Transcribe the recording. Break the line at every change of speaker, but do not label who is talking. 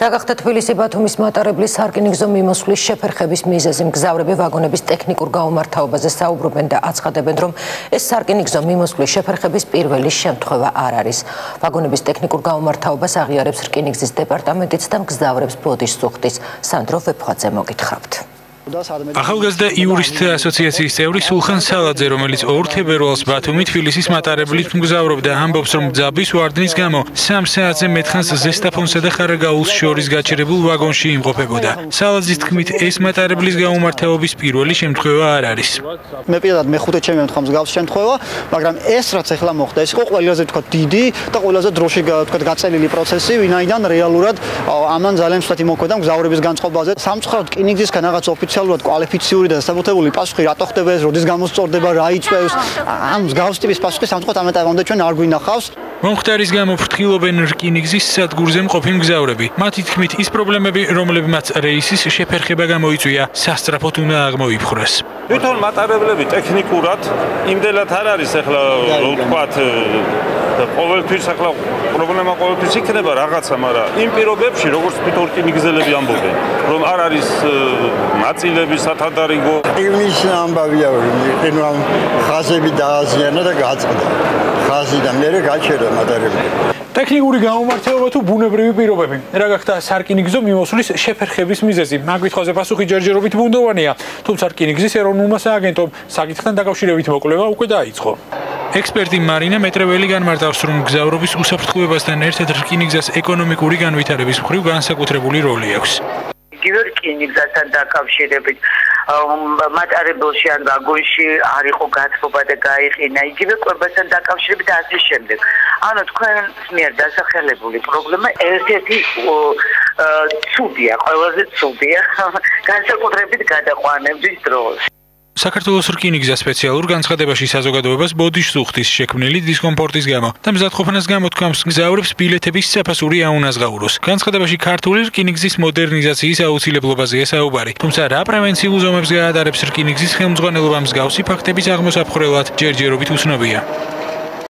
რა გახდა თბილისი ბათუმის მატარებლის სარკინიგზო მიმოსვლის შეფერხების მიზეზი. მგზავრები ვაგონების ტექნიკურ გაუმართავობაზე საუბრობენ და აცხადებენ რომ ეს სარკინიგზო მიმოსვლის შეფერხების პირველი შემთხვევა არ არის. ვაგონების ტექნიკურ გაუმართავობას აღიარებს რკინიგზის დეპარტამენტიც და მგზავრებს ბოდიშს უხდის. სანდრო ვეფხვაძე მოგითხრობთ
ახალგაზრდა იურისტთა ასოციაციის წევრი სულხან სალაძე, რომელიც 2 თებერვალს ბათუმი თბილისის მატარებლით მგზავრობდა, ამბობს, რომ ძაბის ვარდნის გამო 3 საათზე მეთხანს ზესტაფონსა და ხარაგაულს შორის გაჩერებულ ვაგონში იმყოფებოდა. სალაძის თქმით, ეს მატარებლის გაუმართლობის პირველი შემთხვევა არ არის.
მე პირადად მეხუთე ჩემი მომთხა მსგავს შემთხვევა, მაგრამ ეს რაც ახლა მოხდა, ეს იყო ყველაზე თქვა დიდი და ყველაზე დროში თქვა გაწელილი პროცესი, ვინაიდან რეალურად ამან ძალიან სწრაფი მოქმედა მგზავრების განწყობაზე. სამწუხაროდ კინიგზისგან რაღაც ოფიციალური სპეციალურად კვალიფიციური და დასაბუთებული პასუხი რატო ხდება ეს, როდის გამოსწორდება, რა იწევს, ამ მსგავს ტიპის პასუხი სამწუხაროდ ამეტავამდე ჩვენ არ გვინახავს.
მომხდარის გამო ფრთხილობენ რკინიგზის სადგურზე მყოფი მგზავრები. მათი თქმით, ის პრობლემები, რომლებმაც რეისის შეფერხება გამოიწვია, სასწრაფოდ უნდა აღმოიფხვრეს.
თვითონ მატარებლები ტექნიკურად იმდელად არ არის ახლა ვთქვათ ყოველთვის ახლა პრობლემა ყოველთვის იქნება რაღაცა, მაგრამ იმ პირობებში, როგორც თვითონ რკინიგზელები ამბობენ, რომ არ არის ნაწილები სათადარიგო.
იმის ამბავია, რომ ამ ხაზები დააზიანა და გაწყდა. ხაზი და მე გაჩერდა მატარებლები.
ტექნიკური გამომართლება თუ ბუნებრივი პირობები. რა გახდა სარკინიგზო მიმოსვლის შეფერხების მიზეზი? მაგვითხოვზე პასუხი ჯერჯერობით ბუნდოვანია, თუმცა სარკინიგზის ეროვნულმა სააგენტომ საკითხთან დაკავშირებით მოკვლევა უკვე დაიწყო. ექსპერტი მარინა მეტრეველი განმარტავს, რომ გზავრობის უსაფრთხოებასთან ერთად რკინიგზას ეკონომიკური განვითარების მხრივ განსაკუთრებული როლი აქვს.
იგივე რკინიგზასთან დაკავშირებით მატარებელში ან ვაგონში არ იყო გათბობა და გაიყინა იგივე კვებასთან დაკავშირებით და ასე შემდეგ. ანუ თქვენ მიერ დასახელებული პრობლემა ერთ-ერთი ცუდია, ყველაზე ცუდია განსაკუთრებით გადაყვანების დროს.
საქართველოს რკინიგზა სპეციალურ განცხადებაში საზოგადოებას ბოდიშს უხდის შექმნილი დისკომფორტის გამო და მზადყოფნას გამოთქვამს გზავრებს ბილეთების საფასური აუნაზღაუროს. განცხადებაში ქართული რკინიგზის მოდერნიზაციის აუცილებლობაზეა საუბარი. თუმცა რა პრევენციულ ზომებს გაატარებს რკინიგზის ხელმძღვანელობა მსგავსი ფაქტების აღმოსაფხრელად ჯერჯერობით უცნობია.